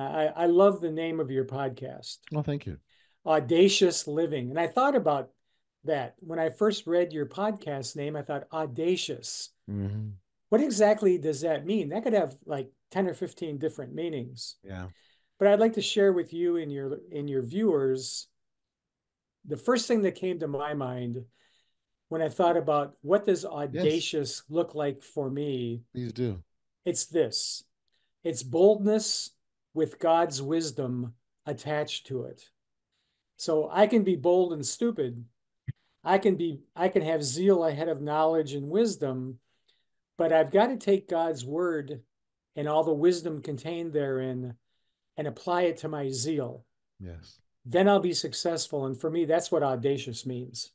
I, I love the name of your podcast. Well, thank you. Audacious Living. And I thought about that when I first read your podcast name. I thought audacious. Mm-hmm. What exactly does that mean? That could have like 10 or 15 different meanings. Yeah. But I'd like to share with you and your and your viewers the first thing that came to my mind when I thought about what does audacious yes. look like for me. Please do. It's this. It's boldness with God's wisdom attached to it. So I can be bold and stupid. I can be I can have zeal ahead of knowledge and wisdom, but I've got to take God's word and all the wisdom contained therein and apply it to my zeal. Yes. Then I'll be successful. And for me, that's what audacious means.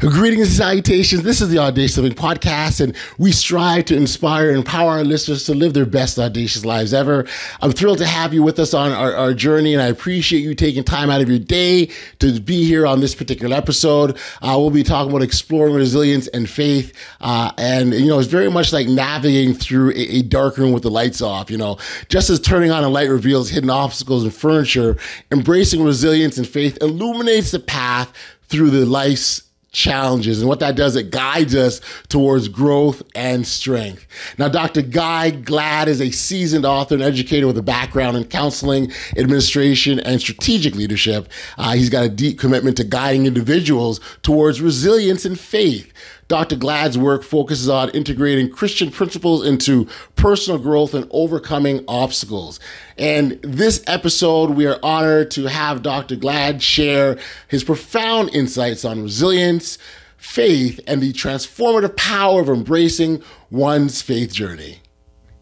Greetings and salutations. This is the Audacious Living Podcast, and we strive to inspire and empower our listeners to live their best audacious lives ever. I'm thrilled to have you with us on our, our, journey, and I appreciate you taking time out of your day to be here on this particular episode. Uh, we'll be talking about exploring resilience and faith, uh, and you know, it's very much like navigating through a, a dark room with the lights off. You know, just as turning on a light reveals hidden obstacles and furniture, embracing resilience and faith illuminates the path through the life's challenges. And what that does, it guides us towards growth and strength. Now, Dr. Guy Glad is a seasoned author and educator with a background in counseling, administration, and strategic leadership. Uh, he's got a deep commitment to guiding individuals towards resilience and faith. Dr. Glad's work focuses on integrating Christian principles into personal growth and overcoming obstacles. And this episode, we are honored to have Dr. Glad share his profound insights on resilience, faith, and the transformative power of embracing one's faith journey.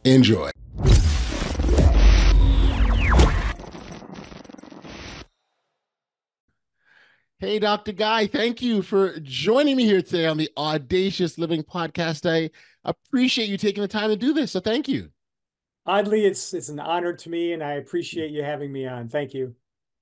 Enjoy. Hey, Dr. Guy, thank you for joining me here today on the Audacious Living podcast. I appreciate you taking the time to do this. So thank you. Audley, it's it's an honor to me, and I appreciate you having me on. Thank you.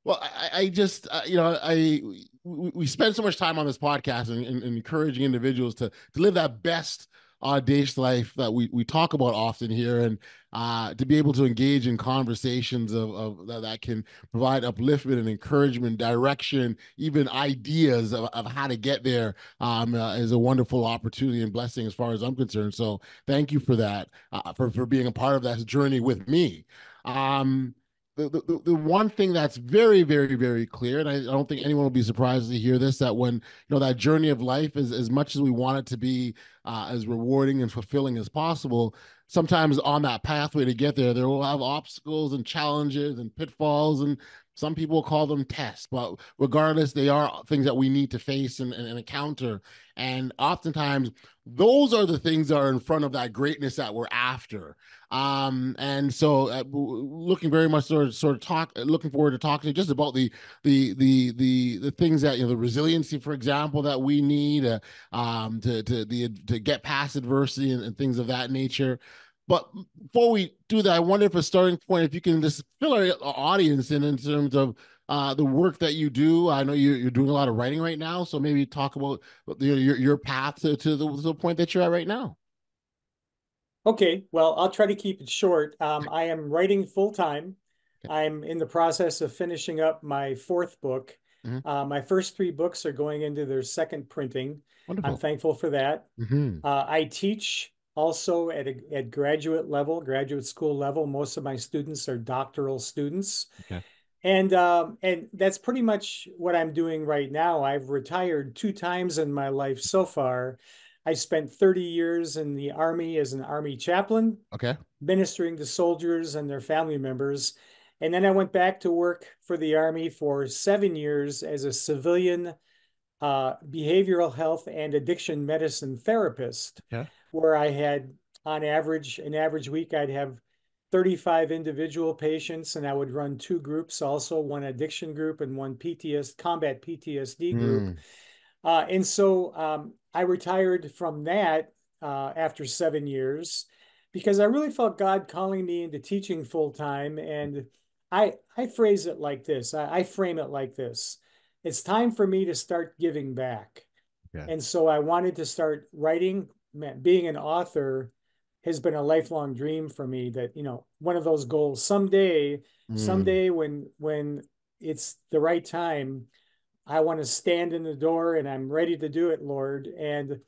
Well, I, I just, uh, you know, I we, we spend so much time on this podcast and, and, and encouraging individuals to to live that best audacious life that we, we talk about often here and uh, to be able to engage in conversations of, of that, can provide upliftment and encouragement direction even ideas of, of how to get there um, uh, is a wonderful opportunity and blessing as far as i'm concerned. So thank you for that uh, for, for being a part of that journey with me. Um, the, the, the one thing that's very very very clear and I, I, don't think anyone will be surprised to hear this that when you know that journey of life is as much as we want it to be uh, as rewarding and fulfilling as possible sometimes on that pathway to get there there will have obstacles and challenges and pitfalls and some people call them tests, but regardless, they are things that we need to face and, and, and, encounter. And oftentimes, those are the things that are in front of that greatness that we're after. Um, and so, uh, looking very much sort of sort of talk, looking forward to talking just about the the the the the things that you know, the resiliency, for example, that we need uh, um, to to the to get past adversity and, and things of that nature. But before we do that, I wonder if a starting point, if you can just fill our audience in in terms of uh, the work that you do. I know you're, you're doing a lot of writing right now, so maybe talk about your your path to, to the, to the point that you're at right now. Okay, well, I'll try to keep it short. Um, I am writing full time. Okay. I'm in the process of finishing up my fourth book. Mm-hmm. Uh, my first three books are going into their second printing. Wonderful. I'm thankful for that. Mm-hmm. Uh, I teach also at a, at graduate level, graduate school level. Most of my students are doctoral students. Okay. And um, and that's pretty much what I'm doing right now. I've retired two times in my life so far. I spent 30 years in the Army as an Army chaplain, okay, ministering to soldiers and their family members. And then I went back to work for the Army for seven years as a civilian uh, behavioral health and addiction medicine therapist. Okay where I had on average, an average week, I'd have 35 individual patients and I would run two groups also, one addiction group and one PTS combat PTSD group. Mm. Uh, and so um, I retired from that uh, after seven years because I really felt God calling me into teaching full time. And I, I phrase it like this I, I, frame it like this it's time for me to start giving back. Yeah. And so I wanted to start writing being an author has been a lifelong dream for me that, you know, one of those goals someday, mm. someday when when it's the right time, I want to stand in the door and I'm ready to do it, Lord. And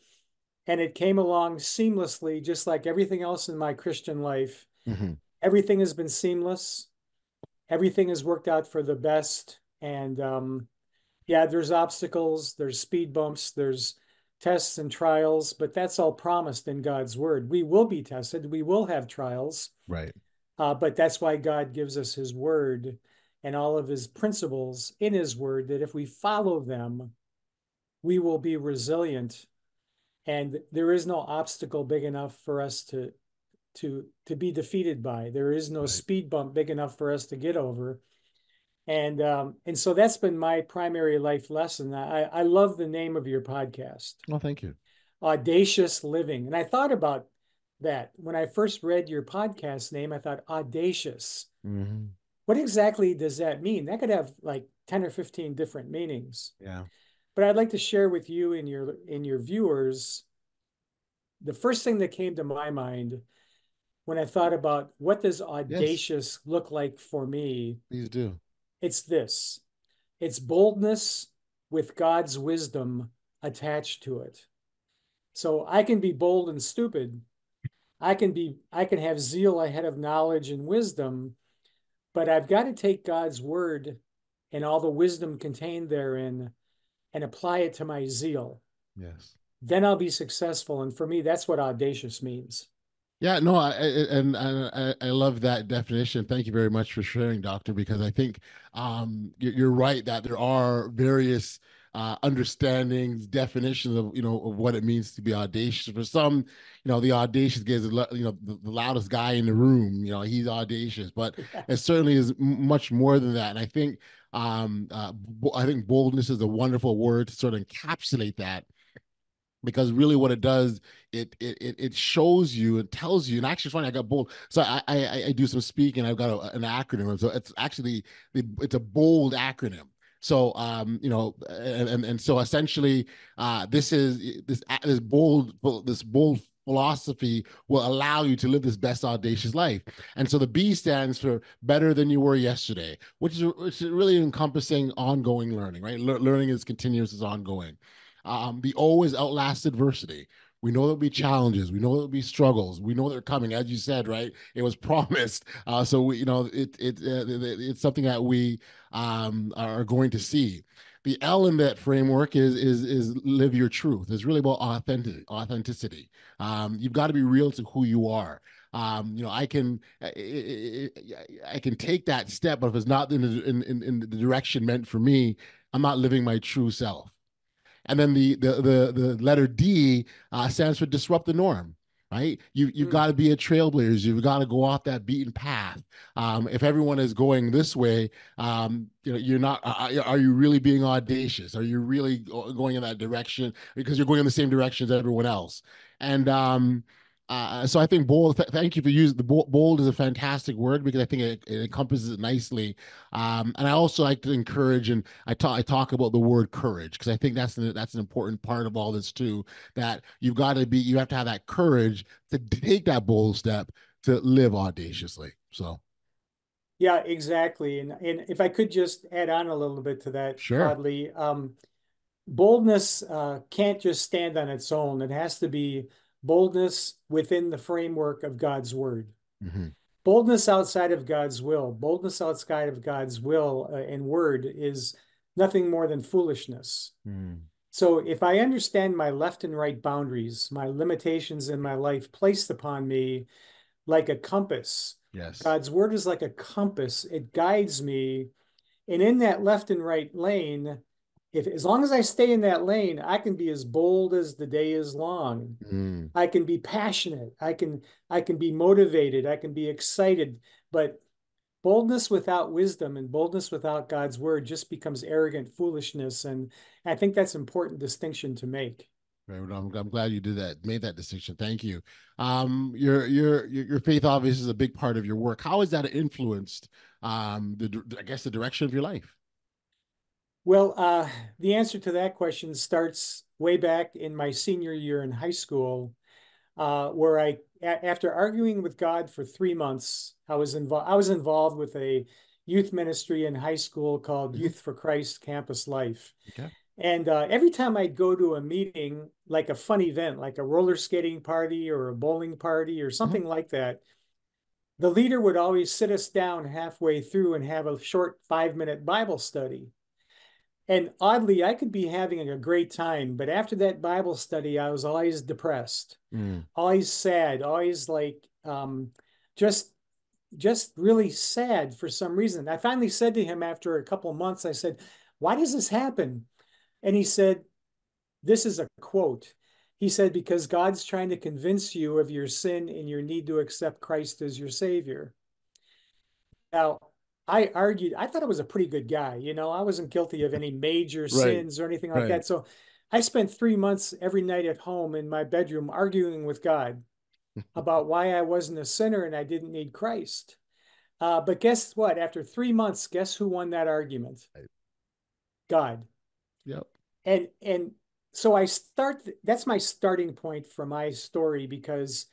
and it came along seamlessly, just like everything else in my Christian life. Mm-hmm. Everything has been seamless. Everything has worked out for the best. And um, yeah, there's obstacles, there's speed bumps, there's tests and trials, but that's all promised in God's word. We will be tested, we will have trials. Right. Uh, but that's why God gives us his word and all of his principles in his word that if we follow them, we will be resilient. And there is no obstacle big enough for us to to to be defeated by. There is no right. speed bump big enough for us to get over. And um, and so that's been my primary life lesson. I, I love the name of your podcast. Well, thank you. Audacious Living. And I thought about that when I first read your podcast name. I thought audacious. Mm-hmm what exactly does that mean? That could have like 10 or 15 different meanings. Yeah. But I'd like to share with you and your in your viewers the first thing that came to my mind when I thought about what does audacious yes. look like for me? Please do. It's this. It's boldness with God's wisdom attached to it. So I can be bold and stupid. I can be I can have zeal ahead of knowledge and wisdom but I've got to take God's word and all the wisdom contained therein and apply it to my zeal. Yes. Then I'll be successful. And for me, that's what audacious means. Yeah, no, I, and, I, I love that definition. Thank you very much for sharing, Doctor, because I think um, you're right that there are various uh, understandings, definitions of you know of what it means to be audacious. For some, you know, the audacious guy is you know the, the, loudest guy in the room. You know, he's audacious, but it certainly is much more than that. And I think um, uh, I think boldness is a wonderful word to sort of encapsulate that because really what it does it it it shows you it tells you and actually it's funny i got bold so i i, I do some speaking i've got a, an acronym so it's actually it's a bold acronym so, um, you know, and, and, so essentially, uh, this is this this bold this bold philosophy will allow you to live this best audacious life. And so the B stands for better than you were yesterday, which is, which is really encompassing ongoing learning, right? Le- learning is continuous, is ongoing. Um, the O is outlast adversity, we know there'll be challenges. We know there'll be struggles. We know they're coming, as you said, right? It was promised. Uh, so we, you know, it it, uh, it's something that we um, are going to see. The L in that framework is is is live your truth. It's really about authentic authenticity. Um, you've got to be real to who you are. Um, you know, I can I, I, can take that step, but if it's not in in, in the direction meant for me, I'm not living my true self. And then the the the, the letter D uh, stands for disrupt the norm. Right, you you've mm. got to be a trailblazer. You've got to go off that beaten path. Um, if everyone is going this way, um, you know you're not. Uh, uh are you really being audacious? Are you really going in that direction because you're going in the same direction as everyone else? And um, uh, so I think bold. Th- thank you for using the bold, bold is a fantastic word because I think it, it encompasses it nicely. Um, and I also like to encourage, and I talk I talk about the word courage because I think that's an, that's an important part of all this too. That you've got to be, you have to have that courage to take that bold step to live audaciously. So. Yeah, exactly. And and if I could just add on a little bit to that, sure. Um, boldness uh, can't just stand on its own. It has to be boldness within the framework of God's word. Mm-hmm. Boldness outside of God's will, boldness outside of God's will uh, and word is nothing more than foolishness. Mm. So if I understand my left and right boundaries, my limitations in my life placed upon me like a compass. Yes. God's word is like a compass. It guides me. And in that left and right lane, if as long as I stay in that lane, I can be as bold as the day is long. Mm. I can be passionate. I can I can be motivated. I can be excited. But boldness without wisdom and boldness without God's word just becomes arrogant foolishness. And I think that's important distinction to make. Right. I'm, I'm glad you did that, made that distinction. Thank you. Um, your your your faith obviously is a big part of your work. How has that influenced um, the I guess the direction of your life? Well, uh, the answer to that question starts way back in my senior year in high school. uh, where I, after arguing with God for three months, I was involved. I was involved with a youth ministry in high school called mm-hmm. Youth for Christ Campus Life. Okay. And uh, every time I'd go to a meeting, like a fun event, like a roller skating party or a bowling party or something mm-hmm. like that, the leader would always sit us down halfway through and have a short five minute Bible study. And oddly, I could be having a great time, but after that Bible study, I was always depressed, mm. always sad, always like um, just just really sad for some reason. I finally said to him after a couple of months, I said, "Why does this happen?" And he said, "This is a quote." He said, "Because God's trying to convince you of your sin and your need to accept Christ as your Savior." Now, I argued, I thought I was a pretty good guy. You know, I wasn't guilty of any major right. sins or anything like right. that. So I spent three months every night at home in my bedroom arguing with God about why I wasn't a sinner and I didn't need Christ. Uh, but guess what? After three months, guess who won that argument? God. Yep. And and so I start. That's my starting point for my story because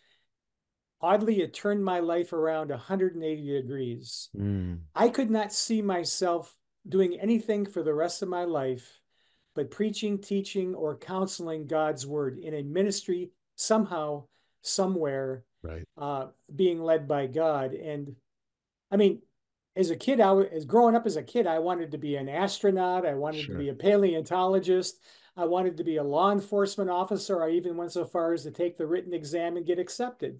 Audley, it turned my life around 180 degrees. Mm. I could not see myself doing anything for the rest of my life but preaching, teaching, or counseling God's word in a ministry somehow, somewhere, right. uh, being led by God. And I mean, as a kid, I was as growing up as a kid, I wanted to be an astronaut. I wanted sure. to be a paleontologist. I wanted to be a law enforcement officer. I even went so far as to take the written exam and get accepted.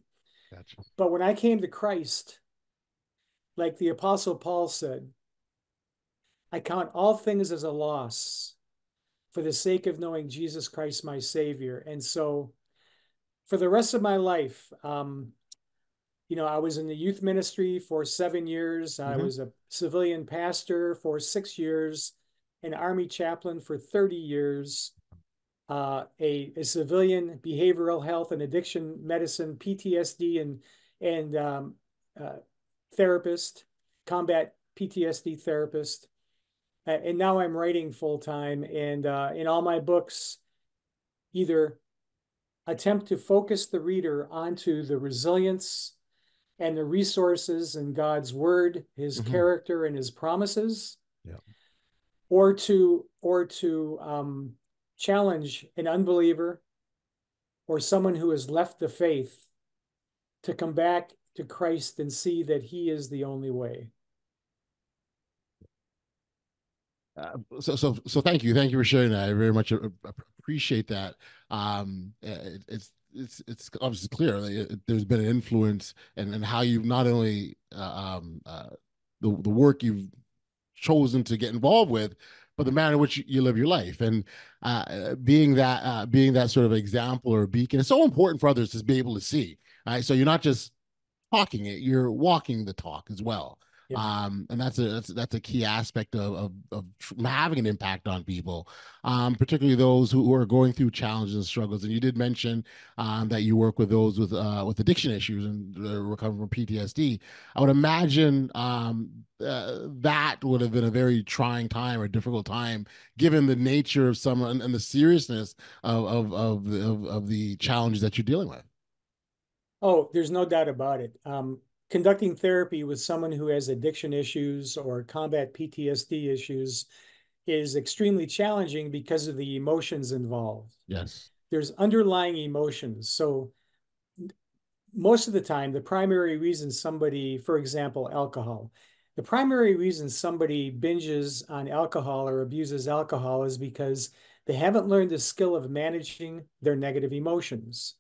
Gotcha. But when I came to Christ, like the Apostle Paul said, I count all things as a loss for the sake of knowing Jesus Christ, my Savior. And so for the rest of my life, um, you know, I was in the youth ministry for seven years. Mm-hmm. I was a civilian pastor for six years, an army chaplain for 30 years uh, a, a, civilian behavioral health and addiction medicine, PTSD, and and um, uh, therapist, combat PTSD therapist, and now I'm writing full time. And uh, in all my books, either attempt to focus the reader onto the resilience and the resources and God's word, His mm-hmm. character, and His promises, yeah. or to or to um, challenge an unbeliever or someone who has left the faith to come back to Christ and see that he is the only way. Uh, so, so, so thank you. Thank you for sharing that. I very much appreciate that. Um, it, it's, it's, it's obviously clear that there's been an influence and, and how you've not only, uh, um, uh, the, the work you've chosen to get involved with, but the manner in which you live your life. And uh, being that uh, being that sort of example or beacon is so important for others to be able to see right? So you're not just talking it you're walking the talk as well um, and that's a that's, that's a key aspect of, of, of having an impact on people, um, particularly those who, who, are going through challenges and struggles. And you did mention um, that you work with those with uh, with addiction issues and uh, recovering from PTSD. I would imagine um, uh, that would have been a very trying time or difficult time, given the nature of some and, and the seriousness of of of the, of, of the challenges that you're dealing with. Oh, there's no doubt about it. Um, conducting therapy with someone who has addiction issues or combat PTSD issues is extremely challenging because of the emotions involved. Yes. There's underlying emotions. So most of the time, the primary reason somebody, for example, alcohol, the primary reason somebody binges on alcohol or abuses alcohol is because they haven't learned the skill of managing their negative emotions.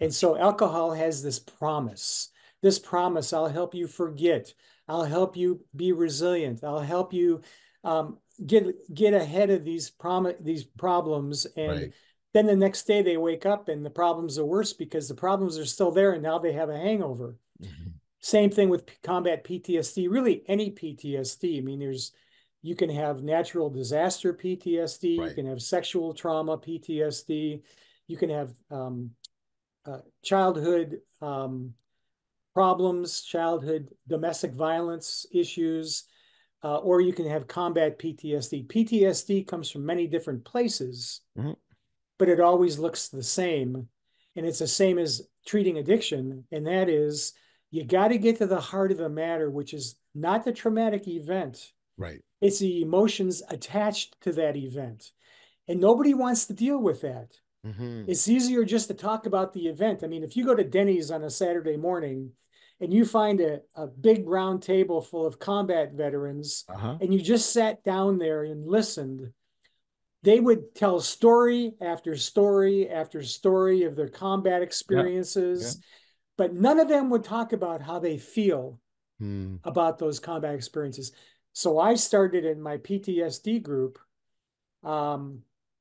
And so alcohol has this promise this promise I'll help you forget. I'll help you be resilient. I'll help you um, get get ahead of these prom- these problems. And right. then the next day they wake up and the problems are worse because the problems are still there and now they have a hangover. Mm-hmm. Same thing with combat PTSD. Really, any PTSD. I mean, there's you can have natural disaster PTSD. Right. You can have sexual trauma PTSD. You can have um, uh, childhood um, problems, childhood domestic violence issues, uh, or you can have combat PTSD. PTSD comes from many different places, mm-hmm. but it always looks the same. And it's the same as treating addiction, and that is you got to get to the heart of the matter, which is not the traumatic event. Right. It's the emotions attached to that event. And nobody wants to deal with that. Mm-hmm. It's easier just to talk about the event. I mean, if you go to Denny's on a Saturday morning and you find a, a big round table full of combat veterans uh-huh. and you just sat down there and listened, they would tell story after story after story of their combat experiences, but none of them would talk about how they feel hmm. about those combat experiences. So I started in my PTSD group. Um,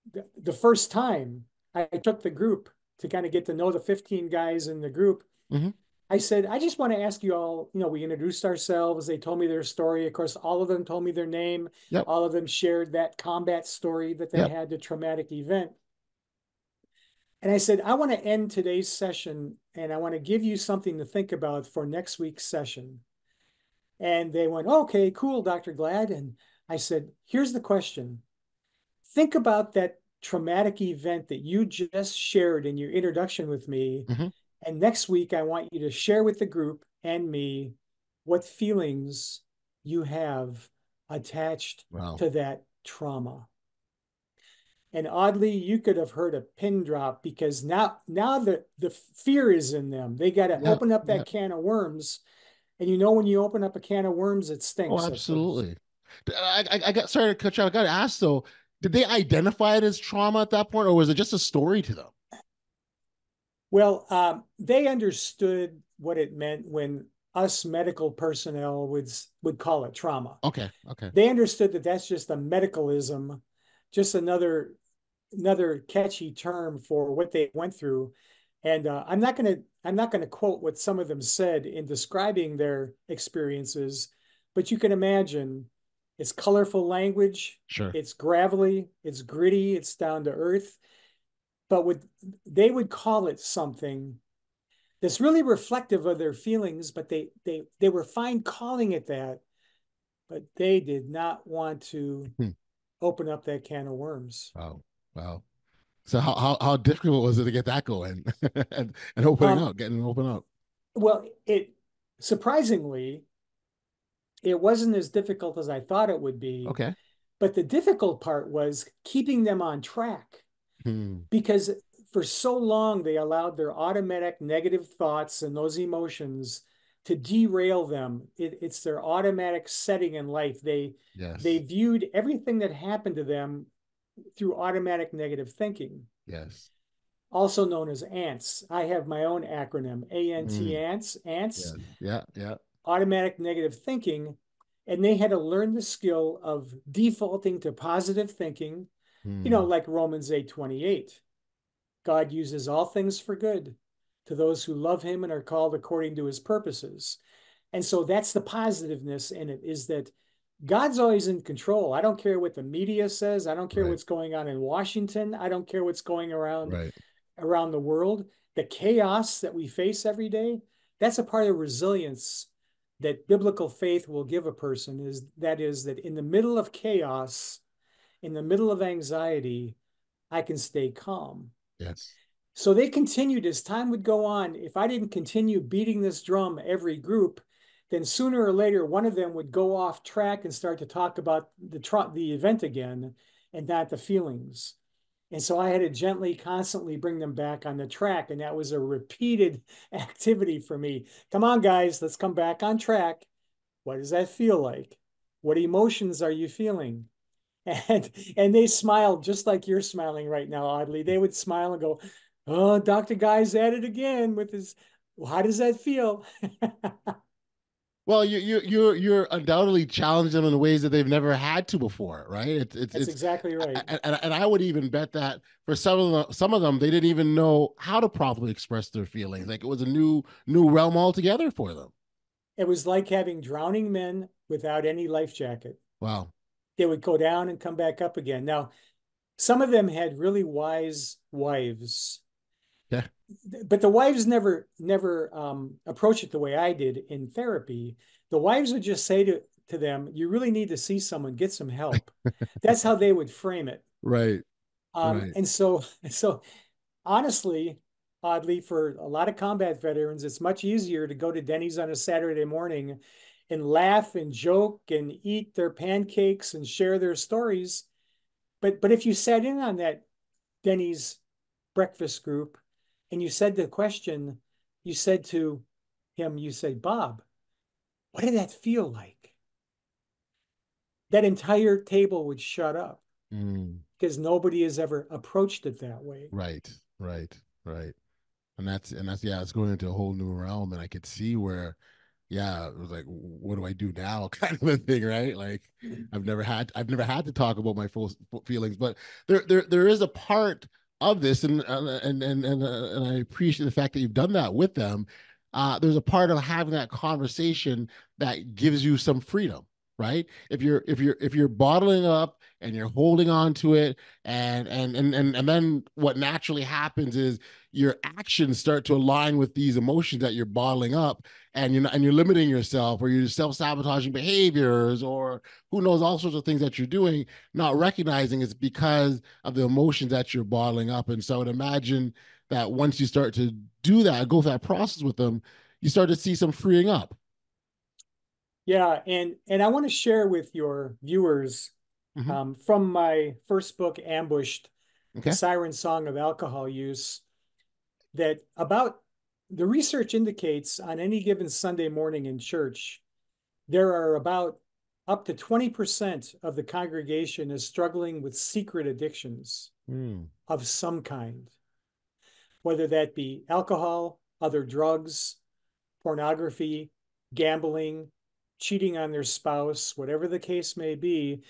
the, the first time I took the group to kind of get to know the 15 guys in the group. Mm-hmm. I said, I just want to ask you all, you know, we introduced ourselves. They told me their story. Of course, all of them told me their name. Yep. All of them shared that combat story that they yep. had, the traumatic event. And I said, I want to end today's session and I want to give you something to think about for next week's session. And they went, okay, cool, Dr. Glad. And I said, here's the question. Think about that traumatic event that you just shared in your introduction with me. Mm-hmm. And next week, I want you to share with the group and me what feelings you have attached wow. to that trauma. And Audley, you could have heard a pin drop because now now the, the fear is in them. They got to open up that can of worms. And you know when you open up a can of worms, it stinks. Oh, absolutely. I, I, I got sorry to cut you. off. I got to ask though, did they identify it as trauma at that point, or was it just a story to them? Well, um, they understood what it meant when us medical personnel would would call it trauma. Okay, okay. They understood that that's just a medicalism, just another another catchy term for what they went through. And uh, I'm not going to I'm not going to quote what some of them said in describing their experiences, but you can imagine it's colorful language. Sure. It's gravelly. It's gritty. It's down to earth. But would they would call it something that's really reflective of their feelings, but they they they were fine calling it that, but they did not want to hmm. open up that can of worms. Wow. Wow. So how how, how difficult was it to get that going and, and opening um, up, getting open up? Well, it surprisingly, it wasn't as difficult as I thought it would be. Okay. But the difficult part was keeping them on track hmm. because for so long they allowed their automatic negative thoughts and those emotions to derail them. It, it's their automatic setting in life. They yes. they viewed everything that happened to them through automatic negative thinking. Yes. Also known as ANTS. I have my own acronym, ANT mm. ANTS, ANTS. Yeah, yeah. yeah automatic negative thinking, and they had to learn the skill of defaulting to positive thinking, hmm. you know, like Romans 8 28. God uses all things for good to those who love him and are called according to his purposes. And so that's the positiveness in it is that God's always in control. I don't care what the media says. I don't care right. what's going on in Washington. I don't care what's going around right. around the world. The chaos that we face every day, that's a part of resilience that biblical faith will give a person is that is that in the middle of chaos, in the middle of anxiety, I can stay calm. Yes. So they continued as time would go on. If I didn't continue beating this drum every group, then sooner or later one of them would go off track and start to talk about the the event again and not the feelings. And so I had to gently, constantly bring them back on the track. And that was a repeated activity for me. Come on, guys, let's come back on track. What does that feel like? What emotions are you feeling? And and they smiled just like you're smiling right now, Audley. They would smile and go, Oh, Dr. Guy's at it again with his well, how does that feel? Well, you you you're you're undoubtedly challenging them in ways that they've never had to before, right? It's, it's That's it's, exactly right. And, and, and I would even bet that for some of them, some of them, they didn't even know how to properly express their feelings. Like it was a new new realm altogether for them. It was like having drowning men without any life jacket. Wow. They would go down and come back up again. Now, some of them had really wise wives yeah. But the wives never never um, approach it the way I did in therapy. The wives would just say to to them, "You really need to see someone, get some help." That's how they would frame it. Right. Um, right. And so so honestly, Audley, for a lot of combat veterans, it's much easier to go to Denny's on a Saturday morning and laugh and joke and eat their pancakes and share their stories. But but if you sat in on that Denny's breakfast group and you said the question, you said to him, you say, Bob, what did that feel like? That entire table would shut up mm. because nobody has ever approached it that way. Right, right, right. And that's and that's yeah, it's going into a whole new realm. And I could see where yeah, it was like, what do I do now? Kind of a thing, right? Like, I've never had, I've never had to talk about my full feelings, but there, there, there is a part of this, and and and and, uh, and I appreciate the fact that you've done that with them. Uh, there's a part of having that conversation that gives you some freedom, right? If you're if you're if you're bottling up and you're holding on to it, and and and and and then what naturally happens is your actions start to align with these emotions that you're bottling up and you're and you're limiting yourself or you're self-sabotaging behaviors or who knows all sorts of things that you're doing not recognizing it's because of the emotions that you're bottling up. And so I would imagine that once you start to do that go through that process with them you start to see some freeing up. Yeah and and i want to share with your viewers mm-hmm. um, from my first book ambushed okay. the siren song of alcohol use that about the research indicates on any given Sunday morning in church, there are about up to 20% of the congregation is struggling with secret addictions mm. of some kind, whether that be alcohol, other drugs, pornography, gambling, cheating on their spouse, whatever the case may be.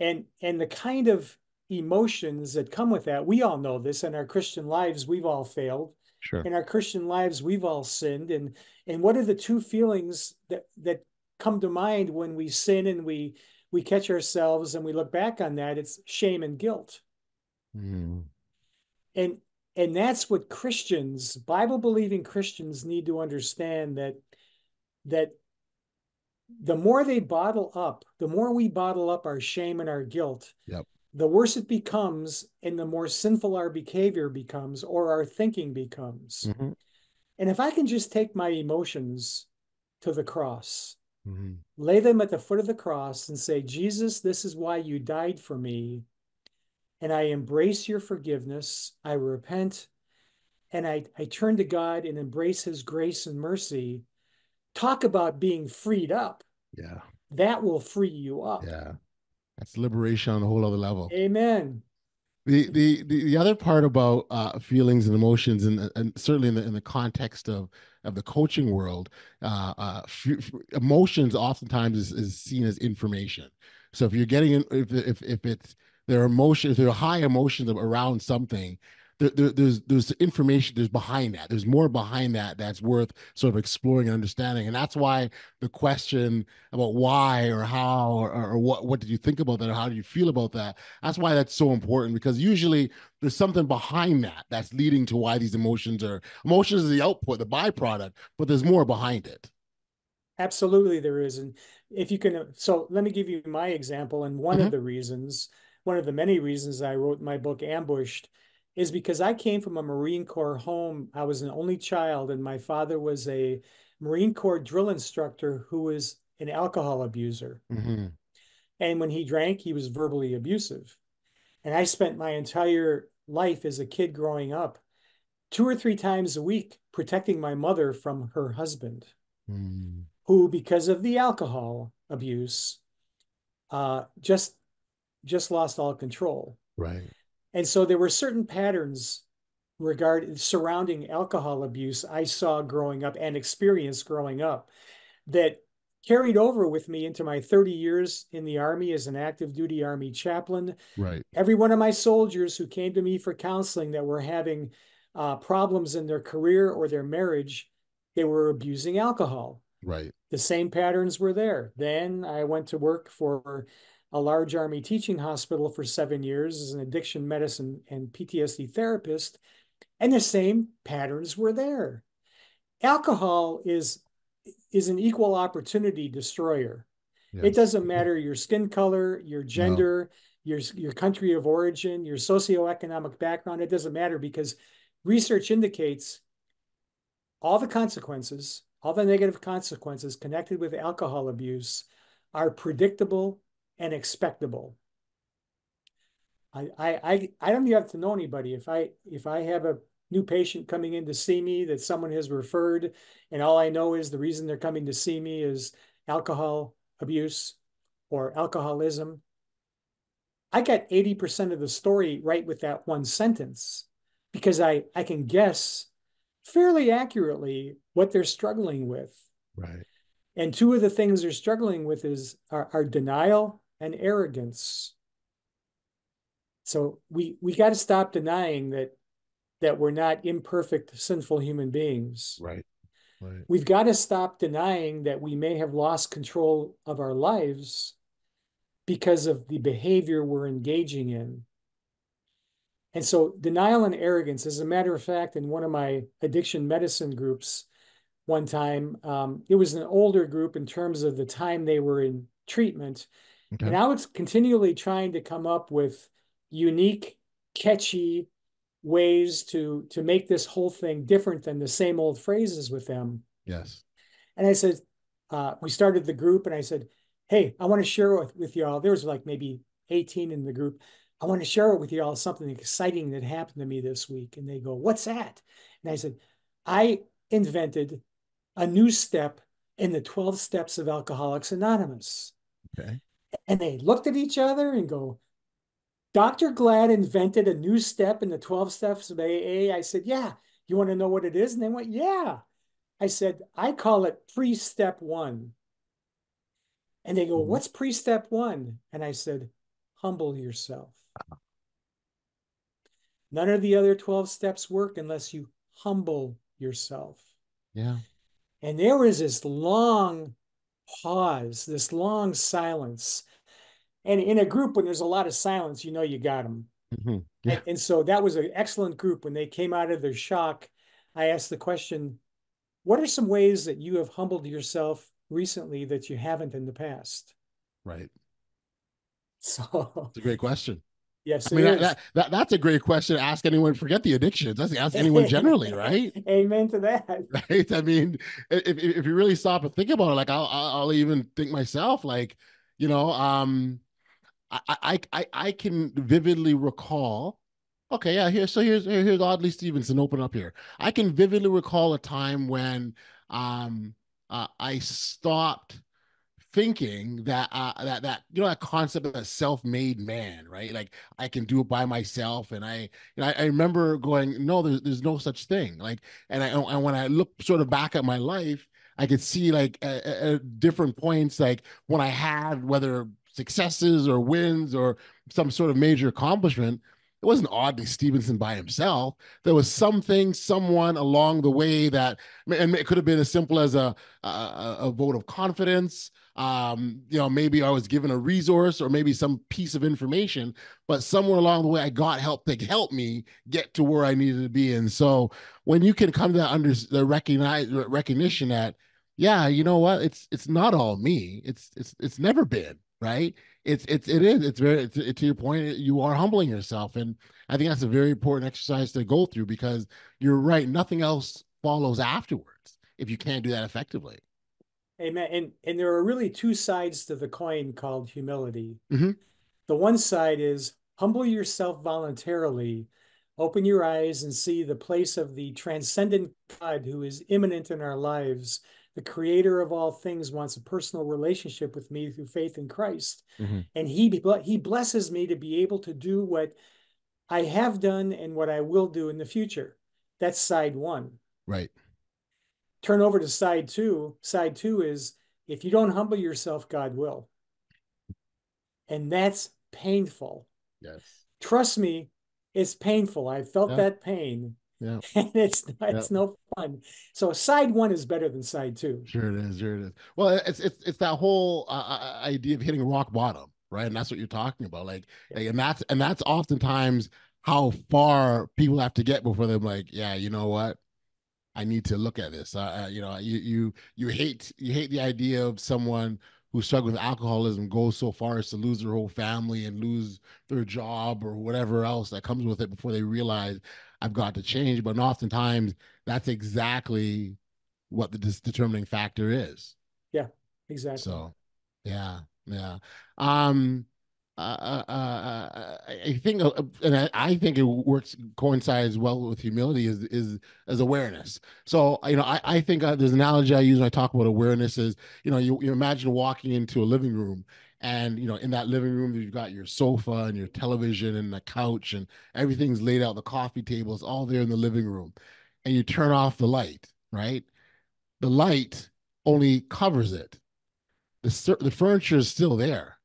And, and the kind of emotions that come with that, we all know this in our Christian lives, we've all failed Sure. In our Christian lives, we've all sinned, and and what are the two feelings that that come to mind when we sin and we we catch ourselves and we look back on that? It's shame and guilt. Mm. And and that's what Christians, Bible believing Christians, need to understand that that the more they bottle up, the more we bottle up our shame and our guilt, yep the worse it becomes and the more sinful our behavior becomes or our thinking becomes. Mm-hmm. And if I can just take my emotions to the cross, mm-hmm. lay them at the foot of the cross and say, Jesus, this is why you died for me. And I embrace your forgiveness. I repent and I, I turn to God and embrace his grace and mercy. Talk about being freed up. Yeah. That will free you up. Yeah. That's liberation on a whole other level. Amen. The the the, the other part about uh, feelings and emotions, and, and certainly in the in the context of of the coaching world, uh, uh, emotions oftentimes is, is seen as information. So if you're getting if if if it's there are emotions, if there are high emotions around something, there, there, there's there's information there's behind that. There's more behind that that's worth sort of exploring and understanding. And that's why the question about why or how or, or what what did you think about that or how do you feel about that? That's why that's so important because usually there's something behind that that's leading to why these emotions are emotions is the output the byproduct but there's more behind it. Absolutely there is. And if you can so let me give you my example. And one mm-hmm. of the reasons one of the many reasons i wrote my book ambushed is because I came from a Marine Corps home. I was an only child, and my father was a Marine Corps drill instructor who was an alcohol abuser. Mm-hmm. And when he drank, he was verbally abusive. And I spent my entire life as a kid growing up, two or three times a week, protecting my mother from her husband, mm. who, because of the alcohol abuse, uh, just just lost all control. Right. And so there were certain patterns regarding surrounding alcohol abuse I saw growing up and experienced growing up that carried over with me into my 30 years in the army as an active duty army chaplain. Right. Every one of my soldiers who came to me for counseling that were having uh, problems in their career or their marriage they were abusing alcohol. Right. The same patterns were there. Then i went to work for a large army teaching hospital for seven years as an addiction medicine and PTSD therapist, and the same patterns were there. Alcohol is is an equal opportunity destroyer. Yes. It doesn't matter your skin color, your gender, no. your your country of origin, your socioeconomic background. It doesn't matter because research indicates all the consequences, all the negative consequences connected with alcohol abuse are predictable and expectable. I, I, I don't even have to know anybody. If I if I have a new patient coming in to see me that someone has referred, and all I know is the reason they're coming to see me is alcohol abuse or alcoholism, I got 80% of the story right with that one sentence because I, I can guess fairly accurately what they're struggling with. Right. And two of the things they're struggling with is are, are denial and arrogance. So we we got to stop denying that that we're not imperfect, sinful human beings. Right. Right. We've got to stop denying that we may have lost control of our lives because of the behavior we're engaging in. And so, denial and arrogance, as a matter of fact, in one of my addiction medicine groups, one time, um, it was an older group in terms of the time they were in treatment. Okay. And I was continually trying to come up with unique, catchy ways to to make this whole thing different than the same old phrases with them. Yes. And I said, uh, we started the group, and I said, hey, I want to share with, with y'all. There was like maybe 18 in the group. I want to share with y'all something exciting that happened to me this week. And they go, what's that? And I said, I invented a new step in the 12 steps of Alcoholics Anonymous. Okay. And they looked at each other and go, Dr. Glad invented a new step in the 12 steps of AA. I said, Yeah. You want to know what it is? And they went, Yeah. I said, I call it pre step one. And they go, mm-hmm. What's pre step one? And I said, Humble yourself. None of the other 12 steps work unless you humble yourself. Yeah. And there was this long pause, this long silence. And in a group, when there's a lot of silence, you know you got them. Mm-hmm. Yeah. And, and so that was an excellent group. When they came out of their shock, I asked the question, What are some ways that you have humbled yourself recently that you haven't in the past? Right. So it's a great question. Yes, I mean that, that, that, that's a great question to ask anyone. Forget the addictions. That's ask anyone generally, right? Amen to that. Right. I mean, if if you really stop and think about it, like I'll I'll even think myself, like you know, um, I I I, I can vividly recall. Okay, yeah. Here, so here's here's Audley Stevenson. Open up here. I can vividly recall a time when um uh, I stopped thinking that uh, that that you know that concept of a self-made man, right? Like I can do it by myself, and I you know I, I remember going, no, there's there's no such thing. Like, and I and when I look sort of back at my life, I could see like at, at different points, like when I had whether successes or wins or some sort of major accomplishment, it wasn't Audley Stevenson by himself. There was something, someone along the way that, and it could have been as simple as a a, a vote of confidence. Um, you know, maybe I was given a resource or maybe some piece of information, but somewhere along the way, I got help to help me get to where I needed to be. And so, when you can come to that under the recognize recognition that, yeah, you know what, it's it's not all me. It's it's it's never been right it's it's it is it's very it's, to your point you are humbling yourself and i think that's a very important exercise to go through because you're right nothing else follows afterwards if you can't do that effectively amen and and there are really two sides to the coin called humility mm-hmm. the one side is humble yourself voluntarily open your eyes and see the place of the transcendent god who is immanent in our lives the creator of all things wants a personal relationship with me through faith in Christ. Mm-hmm. And he he blesses me to be able to do what I have done and what I will do in the future. That's side 1. Right. Turn over to side 2. Side 2 is if you don't humble yourself, God will. And that's painful. Yes. Trust me, it's painful. I felt yeah. that pain. Yeah. And it's it's yeah. no fun. So side one is better than side two. Sure it is. Sure it is. Well, it's it's it's that whole uh, uh, uh, idea of hitting rock bottom, right? And that's what you're talking about. Like, yeah. like, and that's and that's oftentimes how far people have to get before they're like, yeah, you know what? I need to look at this. Uh, you know, you you you hate you hate the idea of someone who struggles with alcoholism goes so far as to lose their whole family and lose their job or whatever else that comes with it before they realize I've got to change. But oftentimes that's exactly what the determining factor is. Yeah, exactly. So, yeah, yeah. Um, uh, uh, uh, I think, uh, and I, I, think it works coincides well with humility is is as awareness. So you know, I, I think uh, there's an analogy I use when I talk about awareness is you know you, you imagine walking into a living room and you know in that living room you've got your sofa and your television and the couch and everything's laid out the coffee table is all there in the living room and you turn off the light right? The light only covers it. The, the furniture is still there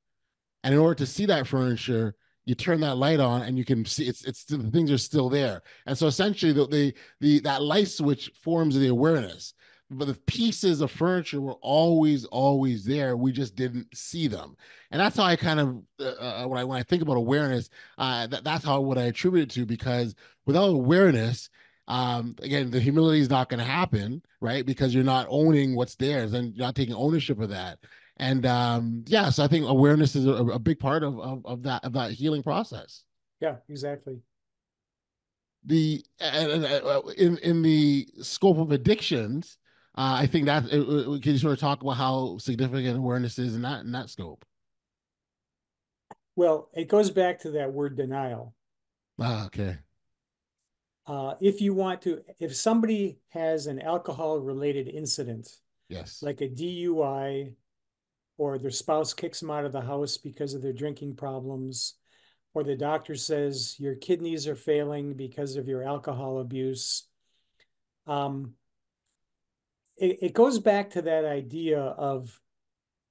and in order to see that furniture you turn that light on and you can see it's it's the things are still there. And so essentially the the, the that light switch forms the awareness but the pieces of furniture were always always there. We just didn't see them. And that's how i kind of uh, uh when i when i think about awareness uh that, that's how what i attribute it to because without awareness um again the humility is not going to happen right? Because you're not owning what's theirs and you're not taking ownership of that. And um yeah so i think awareness is a, a big part of, of of that of that healing process. Yeah exactly. The uh, in in the scope of addictions uh, I think that it, it, can you sort of talk about how significant awareness is in that in that scope. Well, it goes back to that word denial. Ah, okay. Uh, if you want to, if somebody has an alcohol related incident, yes, like a DUI, or their spouse kicks them out of the house because of their drinking problems, or the doctor says your kidneys are failing because of your alcohol abuse, um, it, it goes back to that idea of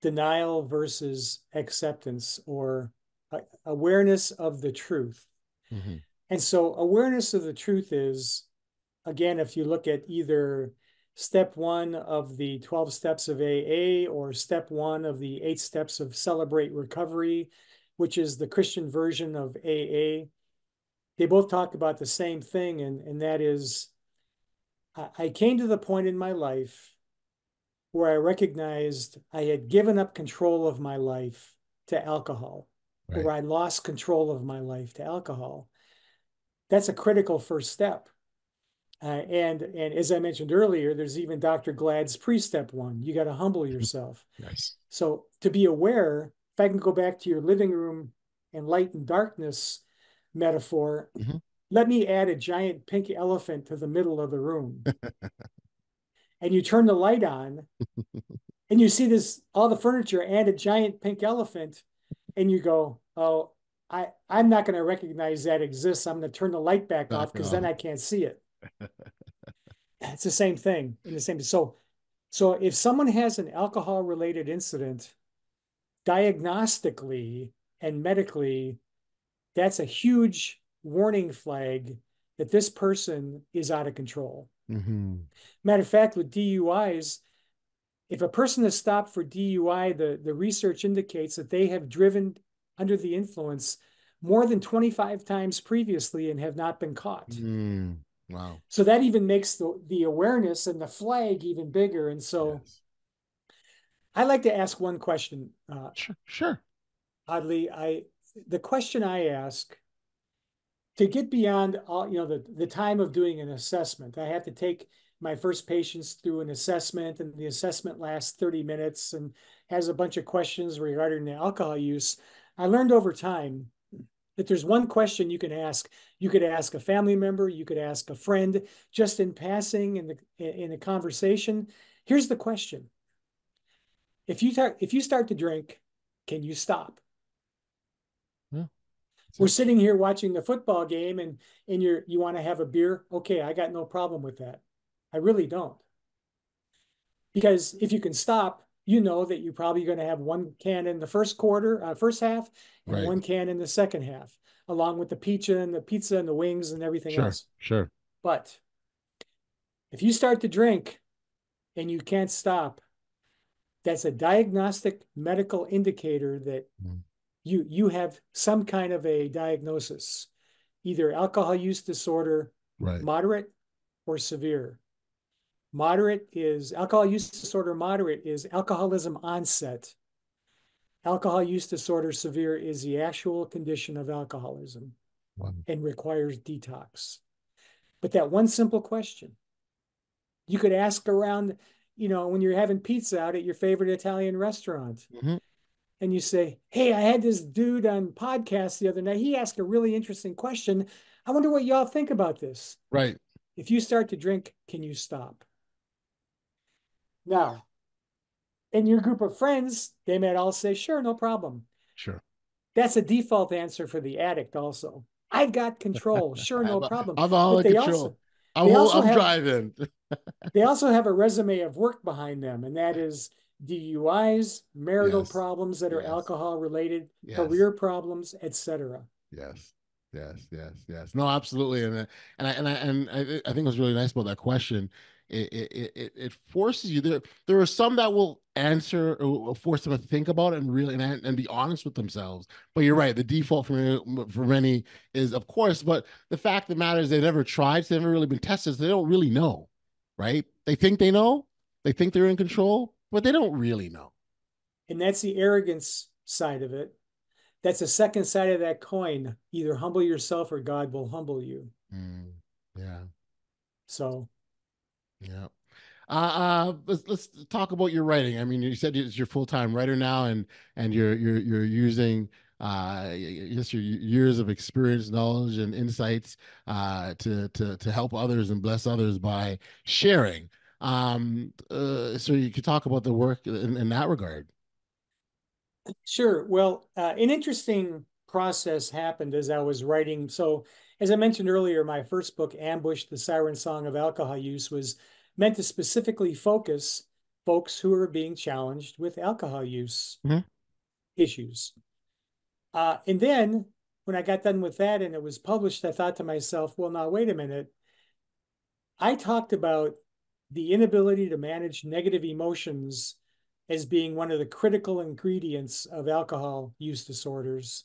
denial versus acceptance or uh, awareness of the truth. Mm-hmm. And so, awareness of the truth is, again, if you look at either step one of the 12 steps of AA or step one of the eight steps of Celebrate Recovery, which is the Christian version of AA, they both talk about the same thing, and, and that is I came to the point in my life where I recognized I had given up control of my life to alcohol, right. where I lost control of my life to alcohol. That's a critical first step. Uh, and and as I mentioned earlier, there's even Dr. Glad's pre-step one. You got to humble yourself. nice. So to be aware, if I can go back to your living room and light and darkness metaphor, mm-hmm let me add a giant pink elephant to the middle of the room. and you turn the light on and you see this all the furniture and a giant pink elephant and you go, "Oh, I I'm not going to recognize that exists. I'm going to turn the light back, off because then I can't see it." it's the same thing in the same so so if someone has an alcohol related incident diagnostically and medically that's a huge warning flag that this person is out of control. Mm-hmm. Matter of fact, with DUIs, if a person is stopped for DUI, the, the research indicates that they have driven under the influence more than 25 times previously and have not been caught. Mm, wow. So that even makes the, the awareness and the flag even bigger. And so yes. I like to ask one question. Uh, sure, sure. Audley, I the question I ask to get beyond all, you know, the, the time of doing an assessment, I have to take my first patients through an assessment and the assessment lasts 30 minutes and has a bunch of questions regarding the alcohol use. I learned over time that there's one question you can ask. You could ask a family member, you could ask a friend, just in passing in the in a conversation. Here's the question: If you start if you start to drink, can you stop? We're sitting here watching the football game and and you're you want to have a beer? Okay i got no problem with that. I really don't. Because if you can stop you know that you're probably going to have one can in the first quarter uh, first half and right. one can in the second half along with the pizza and the pizza and the wings and everything sure, else. sure. But if you start to drink and you can't stop that's a diagnostic medical indicator that mm you you have some kind of a diagnosis, either alcohol use disorder, right. moderate or severe. Moderate is alcohol use disorder, moderate is alcoholism onset. Alcohol use disorder severe is the actual condition of alcoholism wow. and requires detox. But that one simple question, you could ask around, you know, when you're having pizza out at your favorite Italian restaurant. Mm-hmm. And you say, Hey, I had this dude on podcast the other night. He asked a really interesting question. I wonder what y'all think about this. Right. If you start to drink, can you stop? Now, in your group of friends, they might all say, Sure, no problem. Sure. That's a default answer for the addict, also. I've got control. Sure, no problem. I'm all in control. Also, I'm, I'm have, driving. they also have a resume of work behind them, and that is DUIs, marital yes. problems that are yes. alcohol related, yes. career problems, etc. Yes. Yes, yes, yes. No, absolutely. And uh, and I and I and I, I think what's really nice about that question it, it, it, it forces you there there are some that will answer uh, or force them to think about it and really and, and be honest with themselves but you're right the default for for many is of course but the fact that matters they've never tried so they've never really been tested so they don't really know right they think they know they think they're in control but they don't really know and that's the arrogance side of it that's the second side of that coin either humble yourself or god will humble you mm, yeah so yeah. Uh, uh, let's let's talk about your writing. I mean, you said you're your full time writer now, and and you're you're you're using uh, just your years of experience, knowledge, and insights uh, to to to help others and bless others by sharing. Um, uh, so you could talk about the work in, in that regard. Sure. Well, uh, an interesting process happened as I was writing. So as I mentioned earlier, my first book, Ambush, the Siren Song of Alcohol Use, was meant to specifically focus folks who are being challenged with alcohol use mm-hmm. issues. Uh, and then when I got done with that and it was published, I thought to myself, well, now, wait a minute. I talked about the inability to manage negative emotions as being one of the critical ingredients of alcohol use disorders.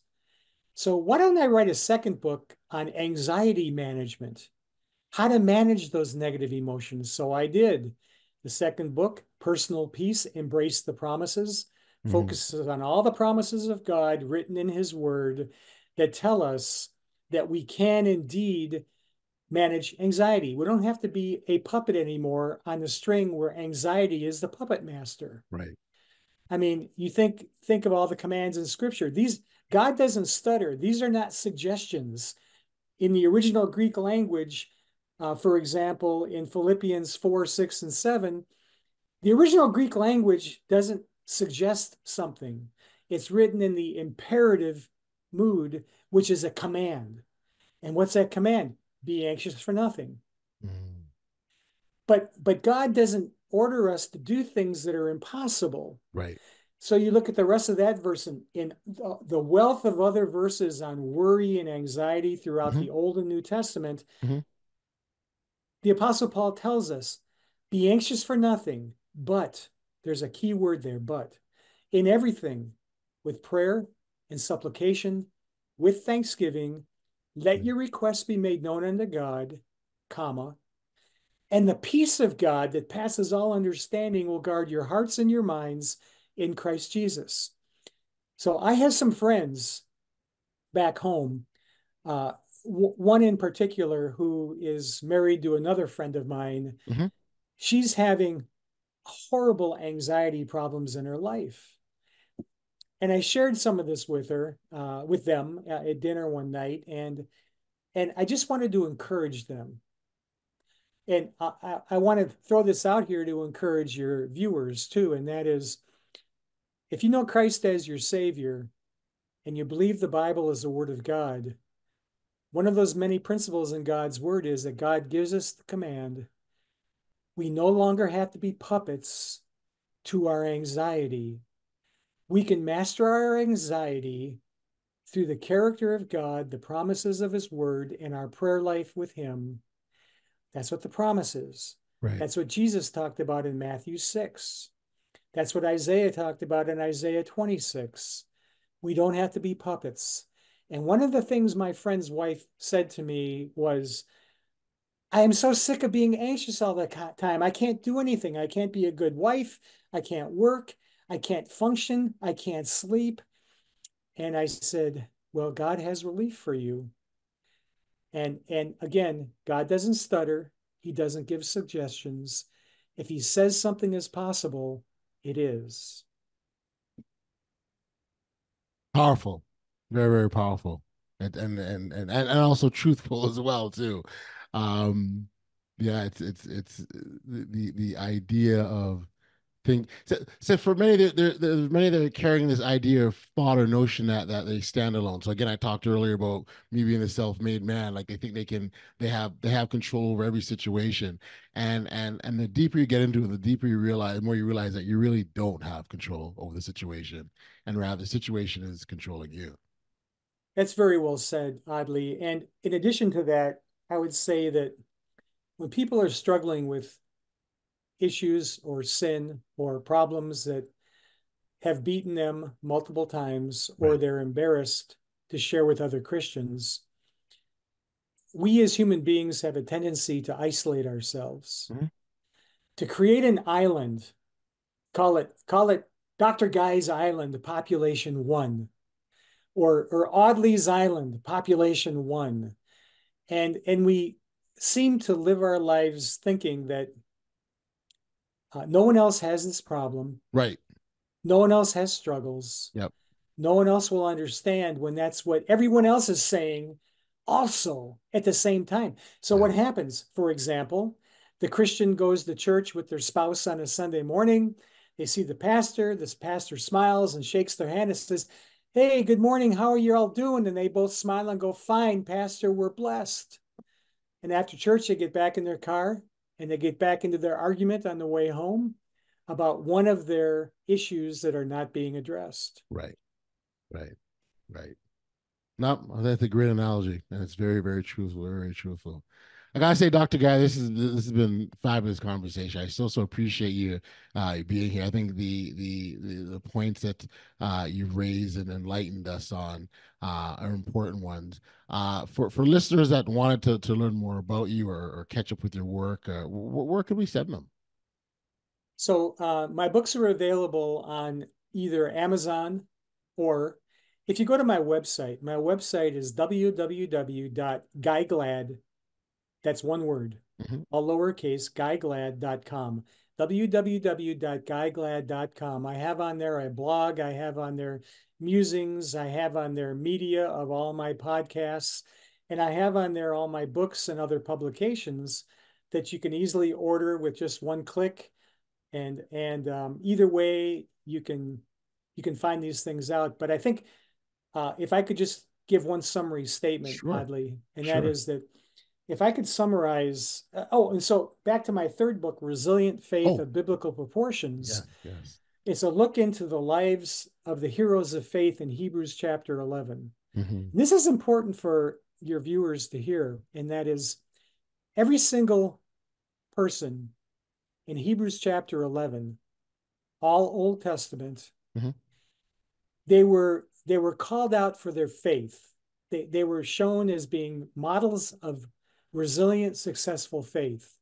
So why don't I write a second book on anxiety management, how to manage those negative emotions? So I did. The second book, Personal Peace, Embrace the Promises, mm-hmm. focuses on all the promises of God written in his word that tell us that we can indeed manage anxiety. We don't have to be a puppet anymore on the string where anxiety is the puppet master. Right. I mean, you think think of all the commands in scripture. These God doesn't stutter. These are not suggestions. In the original Greek language, uh, for example, in Philippians 4, 6, and 7, the original Greek language doesn't suggest something. It's written in the imperative mood, which is a command. And what's that command? Be anxious for nothing. Mm. But but God doesn't order us to do things that are impossible. Right. So you look at the rest of that verse and in the wealth of other verses on worry and anxiety throughout mm-hmm. the Old and New Testament. Mm-hmm. The Apostle Paul tells us, be anxious for nothing, but there's a key word there, but in everything with prayer and supplication, with thanksgiving, let mm-hmm. your requests be made known unto God, comma, and the peace of God that passes all understanding will guard your hearts and your minds in Christ Jesus. So I have some friends back home, uh, w- one in particular who is married to another friend of mine. Mm-hmm. She's having horrible anxiety problems in her life. And I shared some of this with her, uh, with them uh, at dinner one night, and and I just wanted to encourage them. And I, I, I want to throw this out here to encourage your viewers too, and that is if you know Christ as your Savior and you believe the Bible is the Word of God, one of those many principles in God's Word is that God gives us the command. We no longer have to be puppets to our anxiety. We can master our anxiety through the character of God, the promises of His Word, and our prayer life with Him. That's what the promise is. Right. That's what Jesus talked about in Matthew 6. That's what Isaiah talked about in Isaiah 26. We don't have to be puppets. And one of the things my friend's wife said to me was, I am so sick of being anxious all the time. I can't do anything. I can't be a good wife. I can't work. I can't function. I can't sleep. And I said, Well, God has relief for you. And and again, God doesn't stutter. He doesn't give suggestions. If he says something is possible, it is. Powerful. Very, very powerful. And and and and, and also truthful as well, too. Um yeah, it's it's it's the the, the idea of think so, so for many there, there, there's many that are carrying this idea of thought or notion that that they stand alone. So again i talked earlier about me being a self-made man. Like they think they can they have they have control over every situation. And and and the deeper you get into it the deeper you realize the more you realize that you really don't have control over the situation. And rather the situation is controlling you. That's very well said Audley and in addition to that i would say that when people are struggling with issues or sin or problems that have beaten them multiple times or they're embarrassed to share with other Christians, we as human beings have a tendency to isolate ourselves, mm-hmm. to create an island, call it call it Dr. Guy's Island, population one, or or Audley's Island, population one, and and we seem to live our lives thinking that uh, no one else has this problem. Right. No one else has struggles. Yep. No one else will understand when that's what everyone else is saying also at the same time. So, what happens, for example, the Christian goes to church with their spouse on a Sunday morning. They see the pastor. This pastor smiles and shakes their hand and says, Hey, good morning. How are you all doing? And they both smile and go, Fine, Pastor, we're blessed. And after church, they get back in their car and they get back into their argument on the way home about one of their issues that are not being addressed. Right, right, right. No, that's a great analogy, and it's very, very truthful, very, very truthful. I gotta say, Doctor Guy, this is this has been fabulous conversation. I still so appreciate you uh, being here. I think the the the, the points that uh, you've raised and enlightened us on uh, are important ones. Uh, for for listeners that wanted to to learn more about you or, or catch up with your work, uh, where, where could we send them? So uh, my books are available on either Amazon or if you go to my website, my website is www.guyglad.com that's one word, mm-hmm. all lowercase, guyglad.com. www.guyglad.com. I have on there a blog, I have on there musings, I have on there media of all my podcasts, and I have on there all my books and other publications that you can easily order with just one click. And and um, either way, you can you can find these things out. But I think uh, if I could just give one summary statement, sure. Audley, and sure. that is that if I could summarize, uh, oh, and so back to my third book, Resilient Faith oh. of Biblical Proportions. Yeah, yes. It's a look into the lives of the heroes of faith in Hebrews chapter 11. Mm-hmm. This is important for your viewers to hear, and that is every single person in Hebrews chapter 11, all Old Testament, mm-hmm. they were they were called out for their faith. They, they were shown as being models of resilient, successful faith.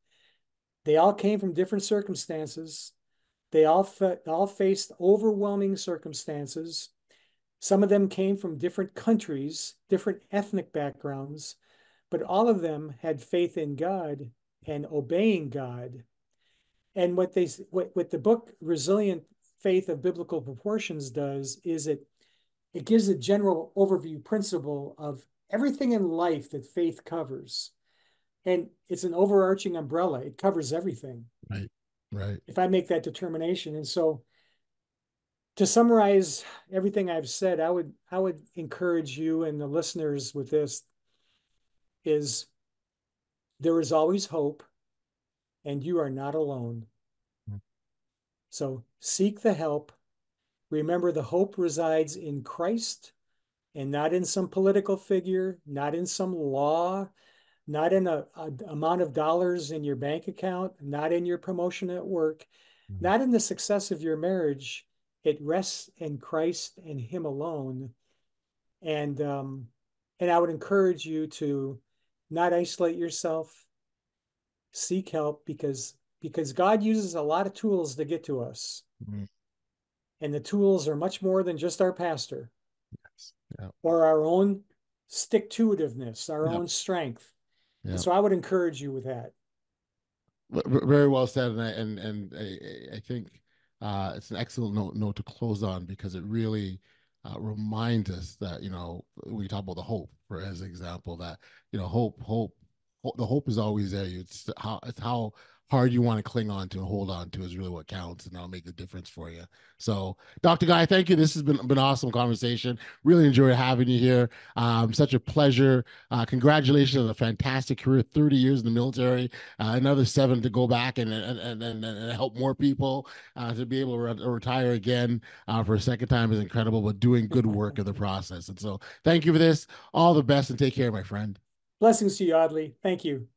They all came from different circumstances. They all, fa- all faced overwhelming circumstances. Some of them came from different countries, different ethnic backgrounds, but all of them had faith in God and obeying God. And what they what, what the book Resilient Faith of Biblical Proportions does is it it gives a general overview principle of everything in life that faith covers and it's an overarching umbrella. It covers everything. Right right. If i make that determination. And so to summarize everything i've said i would i would encourage you and the listeners with this is there is always hope and you are not alone. Mm-hmm. so seek the help. Remember the hope resides in christ and not in some political figure not in some law not in a, a, amount of dollars in your bank account, not in your promotion at work, mm-hmm. not in the success of your marriage. It rests in Christ and Him alone. And um, and I would encourage you to not isolate yourself, seek help because because God uses a lot of tools to get to us. Mm-hmm. And the tools are much more than just our pastor yes. yeah. or our own stick to itiveness, our yep. own strength. Yep. so I would encourage you with that. Very well said, and I, and and I, I think uh, it's an excellent note, note to close on because it really uh, reminds us that you know we talk about the hope, for as example, that you know hope, hope, hope the hope is always there. It's how it's how hard you want to cling on to and hold on to is really what counts and that'll make the difference for you. So dr guy thank you. This has been been awesome conversation. Really enjoyed having you here. Um, such a pleasure. Uh, congratulations on a fantastic career 30 years in the military uh, another seven to go back and and, and, and, and help more people uh, to be able to re- retire again uh, for a second time is incredible but doing good work in the process. And so thank you for this. All the best and take care my friend. Blessings to you audley. Thank you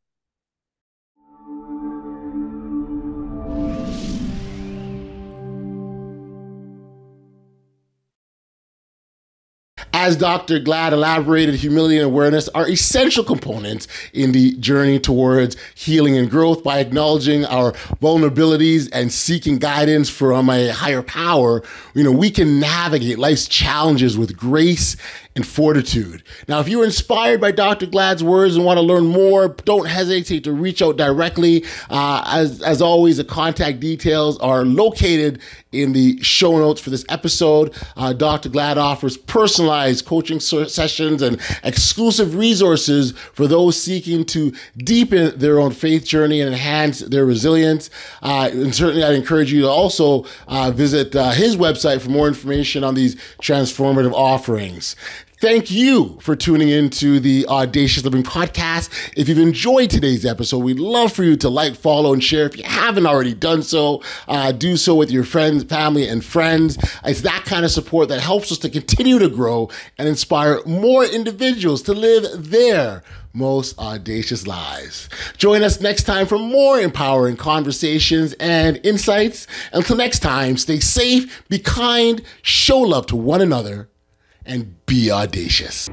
as Dr. Glad elaborated, humility and awareness are essential components in the journey towards healing and growth by acknowledging our vulnerabilities and seeking guidance from a higher power. You know, we can navigate life's challenges with grace and fortitude. Now, if you're inspired by Dr. Glad's words and want to learn more, don't hesitate to reach out directly. Uh, as, as always, the contact details are located in the show notes for this episode. Uh, Dr. Glad offers personalized coaching sessions and exclusive resources for those seeking to deepen their own faith journey and enhance their resilience. Uh, and certainly, I'd encourage you to also uh, visit uh, his website for more information on these transformative offerings. Thank you for tuning in to the Audacious Living Podcast. If you've enjoyed today's episode, we'd love for you to like, follow, and share. If you haven't already done so, uh, do so with your friends, family, and friends. It's that kind of support that helps us to continue to grow and inspire more individuals to live their most audacious lives. Join us next time for more empowering conversations and insights. Until next time, stay safe, be kind, show love to one another and be audacious.